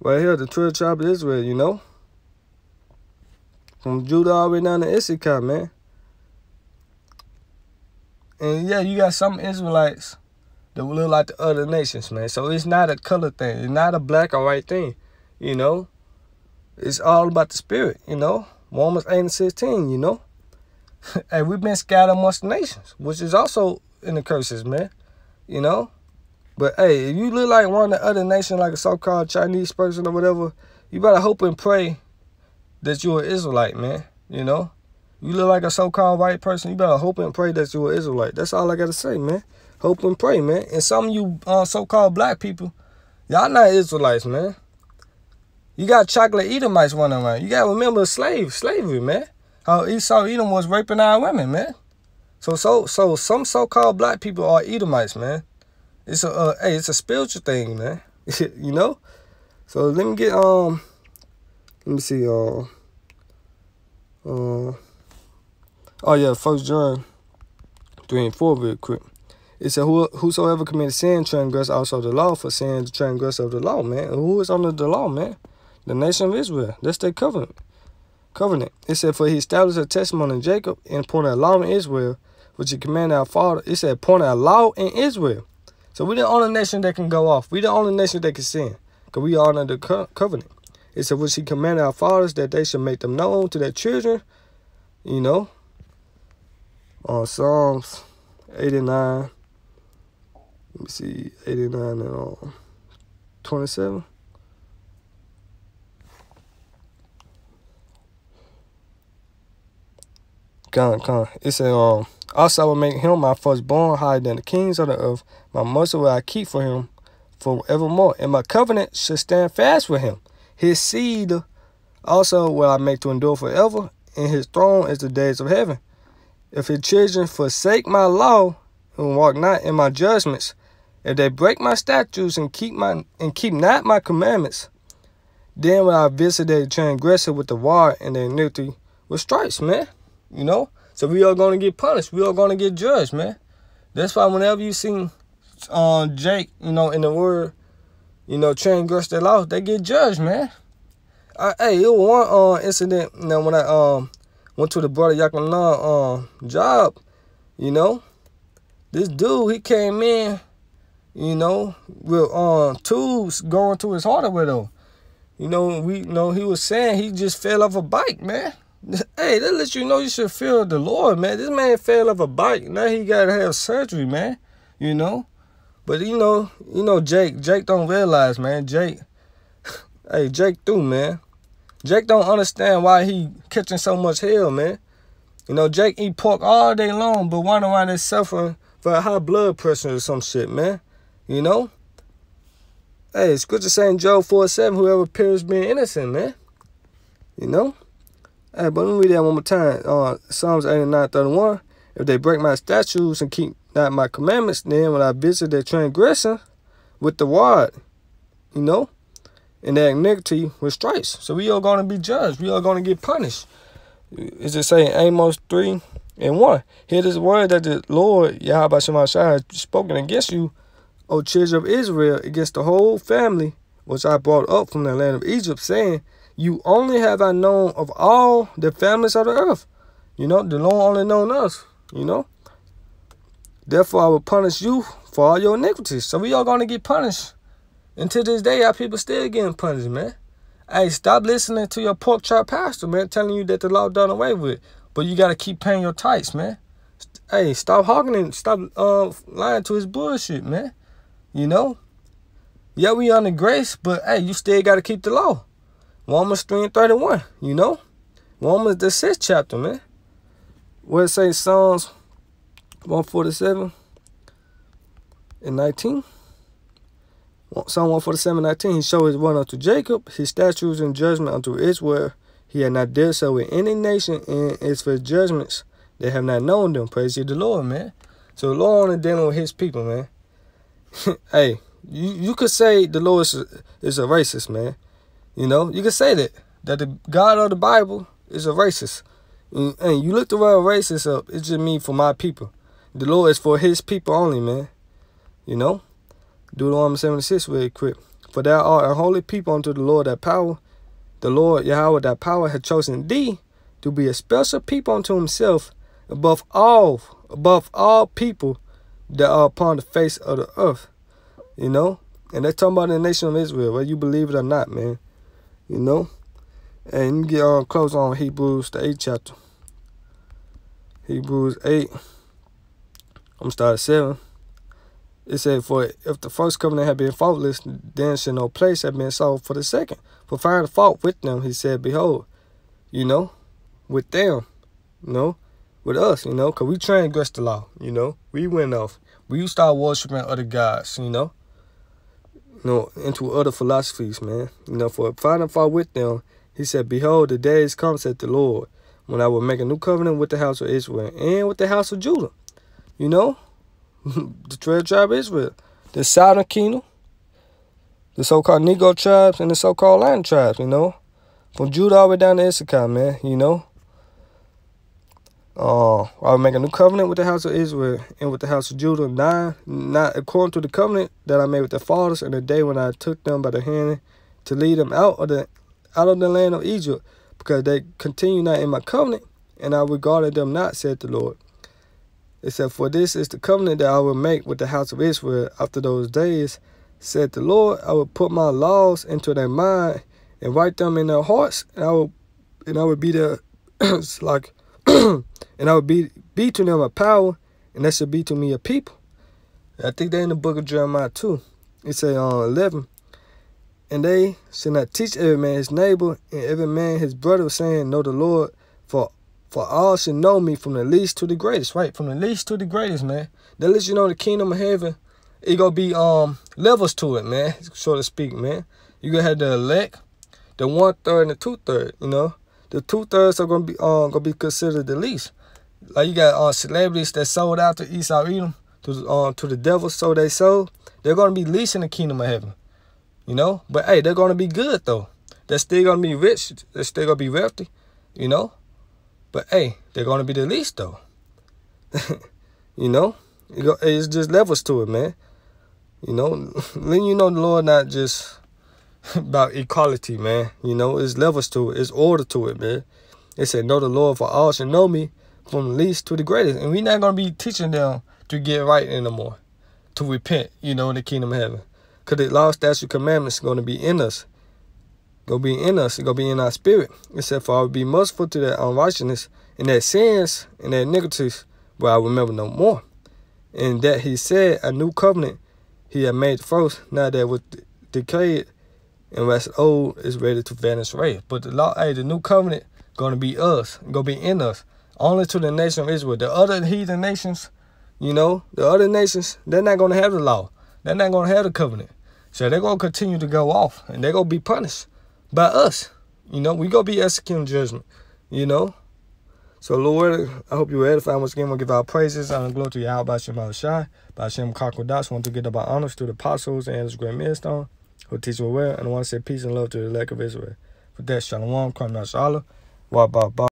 Right here, the 12 tribe of Israel, you know? From Judah all the way down to Issachar, man. And yeah, you got some Israelites that look like the other nations, man. So it's not a color thing. It's not a black or white thing, you know? It's all about the spirit, you know? Romans 8 and 16, you know? and we've been scattered amongst the nations, which is also in the curses, man. You know? But hey, if you look like one of the other nations, like a so-called Chinese person or whatever, you better hope and pray that you're an Israelite, man. You know? You look like a so-called white person, you better hope and pray that you're an Israelite. That's all I gotta say, man. Hope and pray, man. And some of you uh, so-called black people, y'all not Israelites, man. You got chocolate Edomites running around. You gotta remember slave, slavery, man. How Esau Edom was raping our women, man. So so so some so-called black people are Edomites, man. It's a uh, hey, it's a spiritual thing, man. you know. So let me get um, let me see uh, uh, oh yeah, First John three and four real quick. It said, Who, Whosoever committed sin transgress also the law, for sin to transgress of the law, man. And who is under the law, man? The nation of Israel. That's their covenant. Covenant. It said, For he established a testimony in Jacob and appointed a law in Israel, which he commanded our father. It said, appointed a law in Israel. So we the only nation that can go off. We the only nation that can sin. Because we are under the co covenant. It said, which he commanded our fathers that they should make them known to their children. You know. On Psalms 89. Let me see. 89 and uh, 27. Con, con. It said, um, also I will make him my firstborn higher than the kings of the earth. My mercy will I keep for him forevermore. And my covenant shall stand fast with him. His seed also will I make to endure forever, and his throne is the days of heaven. If his children forsake my law and walk not in my judgments, if they break my statutes and keep my and keep not my commandments, then will I visit their transgressor with the war and their iniquity with stripes, man. You know? So we are gonna get punished. We are gonna get judged, man. That's why whenever you see um Jake, you know, in the word, you know, transgress the law, they get judged, man. I, hey, it was one uh, incident, you know, when I um went to the brother Yakana um job, you know. This dude, he came in, you know, with um tools going to his heart hardware though. You know, we you know he was saying he just fell off a bike, man. Hey, that lets you know you should feel the Lord, man. This man fell off a bike. Now he gotta have surgery, man. You know? But you know, you know, Jake, Jake don't realize, man. Jake, hey, Jake through, man. Jake don't understand why he catching so much hell, man. You know, Jake eat pork all day long, but wonder why they suffering for high blood pressure or some shit, man. You know? Hey, scripture saying Job 4 7, whoever appears being innocent, man. You know? Hey, but let me read that one more time. Uh, Psalms 89 31. If they break my statutes and keep not my commandments, then when I visit their transgression with the rod, you know, and their iniquity with stripes. So we are going to be judged. We are going to get punished. Is it saying Amos 3 and 1? Hear this word that the Lord, Yahweh Shemashah, has spoken against you, O children of Israel, against the whole family, which I brought up from the land of Egypt, saying, you only have I known of all the families of the earth. You know, the Lord only known us, you know. Therefore, I will punish you for all your iniquities. So we are going to get punished. And to this day, our people still getting punished, man. Hey, stop listening to your pork chop pastor, man, telling you that the law done away with. But you got to keep paying your tithes, man. Hey, stop hogging and stop uh, lying to his bullshit, man. You know? Yeah, we under grace, but hey, you still got to keep the law. Romans 3 and 31, you know? Romans the sixth chapter, man. Where it says Psalms 147 and 19. Psalm 147 19, he showed his one unto Jacob, his statutes and judgment unto Israel. He had not did so with any nation, and it's for judgments they have not known them. Praise ye the Lord, man. So the Lord only dealing with his people, man. hey, you, you could say the Lord is a, is a racist, man. You know, you can say that that the God of the Bible is a racist. And you look the word racist up, it just mean for my people. The Lord is for his people only, man. You know? Deuteronomy 76 very quick. For thou art a holy people unto the Lord that power. The Lord Yahweh that power had chosen thee to be a special people unto himself above all, above all people that are upon the face of the earth. You know? And they're talking about the nation of Israel, whether you believe it or not, man. You know? And you get on close on Hebrews, the 8th chapter. Hebrews 8. I'm start at 7. It said, For if the first covenant had been faultless, then should no place have been sought for the second. For finding fault with them, he said, Behold, you know, with them, you know, with us, you know, because we transgressed the law, you know. We went off. We start worshiping other gods, you know, know, into other philosophies, man. You know, for finding fault with them, he said, Behold, the days come, said the Lord, when I will make a new covenant with the house of Israel and with the house of Judah. You know, the 12 tribe of Israel, the southern kingdom, the so-called Negro tribes, and the so-called Latin tribes, you know. From Judah all the way down to Issachar, man, you know. Uh, I will make a new covenant with the house of Israel and with the house of Judah, nine, not according to the covenant that I made with their fathers in the day when I took them by the hand to lead them out of the out of the land of Egypt, because they continue not in my covenant, and I regarded them not, said the Lord. It said, For this is the covenant that I will make with the house of Israel after those days, said the Lord. I will put my laws into their mind and write them in their hearts, and I will and I will be their like and I will be be to them a power, and they shall be to me a people. I think they're in the book of Jeremiah too. It say on uh, 11, and they shall not teach every man his neighbor and every man his brother, saying, Know the Lord, for for all should know me from the least to the greatest, right? From the least to the greatest, man. That lets you know the kingdom of heaven, it gonna be um levels to it, man, so to speak, man. You gonna have the elect, the one third and the two third, you know. The two thirds are gonna be um gonna be considered the least. Like you got uh celebrities that sold out to Esau Edom, to um to the devil, so they sold. They're gonna be least in the kingdom of heaven. You know? But hey, they're gonna be good though. They're still gonna be rich, they're still gonna be wealthy, you know? But hey, they're gonna be the least though. you know, it's just levels to it, man. You know, then you know the Lord not just about equality, man. You know, it's levels to it, it's order to it, man. It said, "Know the Lord, for all should know me, from the least to the greatest." And we're not gonna be teaching them to get right anymore, to repent. You know, in the kingdom of heaven, because the law, statute, commandments gonna be in us gonna be in us, it's gonna be in our spirit. It said, For I will be merciful to that unrighteousness and that sins and that iniquities, but I remember no more. And that he said, A new covenant he had made first, now that was decayed and rest old oh, is ready to vanish away. But the law, hey, the new covenant gonna be us, gonna be in us, only to the nation of Israel. The other heathen nations, you know, the other nations, they're not gonna have the law. They're not gonna have the covenant. So they're gonna continue to go off and they're gonna be punished by us. You know, we gonna be executing judgment. You know. So Lord, I hope you edified. Once again, we'll give our praises and glory to Yahweh by Shem Shai, by Shem Kakodas. Want to give up our honors to the apostles and his great millstone, who teach us well, and I want to say peace and love to the elect of Israel. For that, Shalom, Kwam Nashallah, Ba.